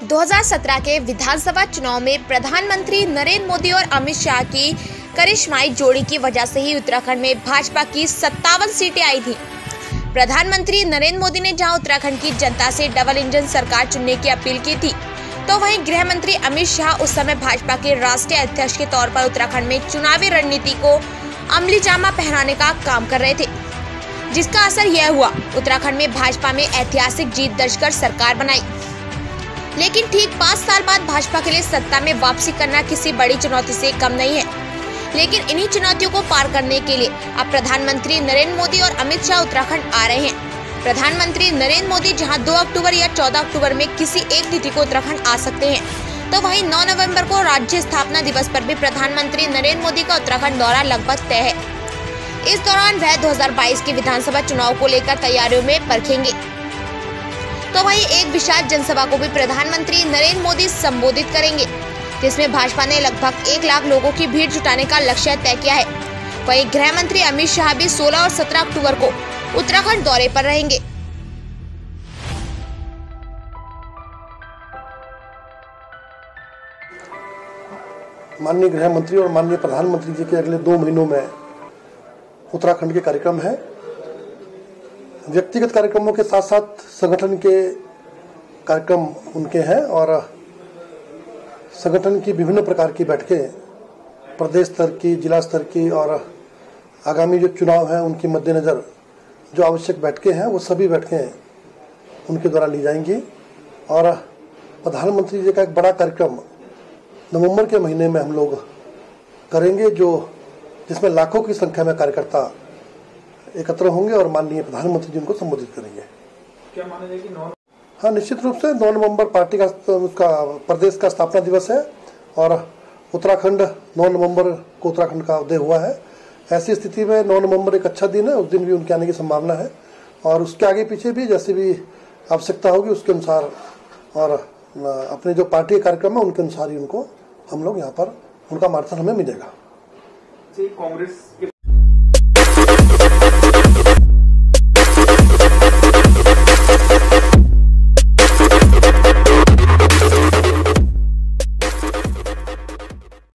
2017 के विधानसभा चुनाव में प्रधानमंत्री नरेंद्र मोदी और अमित शाह की करिश्माई जोड़ी की वजह से ही उत्तराखंड में भाजपा की सत्तावन सीटें आई थी। प्रधानमंत्री नरेंद्र मोदी ने जहाँ उत्तराखंड की जनता से डबल इंजन सरकार चुनने की अपील की थी तो वहीं गृह मंत्री अमित शाह उस समय भाजपा के राष्ट्रीय अध्यक्ष के तौर पर उत्तराखंड में चुनावी रणनीति को अमली जामा पहनाने का काम कर रहे थे। जिसका असर यह हुआ, उत्तराखंड में भाजपा में ऐतिहासिक जीत दर्ज कर सरकार बनाई। लेकिन ठीक पाँच साल बाद भाजपा के लिए सत्ता में वापसी करना किसी बड़ी चुनौती से कम नहीं है। लेकिन इन्हीं चुनौतियों को पार करने के लिए अब प्रधानमंत्री नरेंद्र मोदी और अमित शाह उत्तराखंड आ रहे हैं। प्रधानमंत्री नरेंद्र मोदी जहाँ 2 अक्टूबर या 14 अक्टूबर में किसी एक तिथि को उत्तराखंड आ सकते हैं तो वहीं 9 नवंबर को राज्य स्थापना दिवस पर भी प्रधानमंत्री नरेंद्र मोदी का उत्तराखंड दौरा लगभग तय है। इस दौरान वह 2022 के विधानसभा चुनाव को लेकर तैयारियों में परखेंगे। तो वहीं एक विशाल जनसभा को भी प्रधानमंत्री नरेंद्र मोदी संबोधित करेंगे, जिसमें भाजपा ने लगभग एक लाख लोगों की भीड़ जुटाने का लक्ष्य तय किया है। वहीं गृह मंत्री अमित शाह भी 16 और 17 अक्टूबर को उत्तराखंड दौरे पर रहेंगे। माननीय गृह मंत्री और माननीय प्रधानमंत्री जी के अगले दो महीनों में उत्तराखंड के कार्यक्रम है। व्यक्तिगत कार्यक्रमों के साथ साथ संगठन के कार्यक्रम उनके हैं और संगठन की विभिन्न प्रकार की बैठकें प्रदेश स्तर की, जिला स्तर की और आगामी जो चुनाव हैं उनके मद्देनज़र जो आवश्यक बैठकें हैं, वो सभी बैठकें उनके द्वारा ली जाएँगी। और प्रधानमंत्री जी का एक बड़ा कार्यक्रम नवंबर के महीने में हम लोग करेंगे, जो जिसमें लाखों की संख्या में कार्यकर्ता एकत्र होंगे और माननीय प्रधानमंत्री जी उनको संबोधित करेंगे। क्या माना जाए कि नौ हाँ निश्चित रूप से नौ नवंबर पार्टी का उसका प्रदेश का स्थापना दिवस है और उत्तराखंड नौ नवंबर को उत्तराखंड का उदय हुआ है। ऐसी स्थिति में नौ नवंबर एक अच्छा दिन है उस दिन भी उनके आने की संभावना है और उसके आगे पीछे भी जैसे भी आवश्यकता होगी उसके अनुसार और अपने जो पार्टी कार्यक्रम है उनके अनुसार ही उनको हम लोग यहाँ पर उनका मार्गदर्शन हमें मिलेगा। कांग्रेस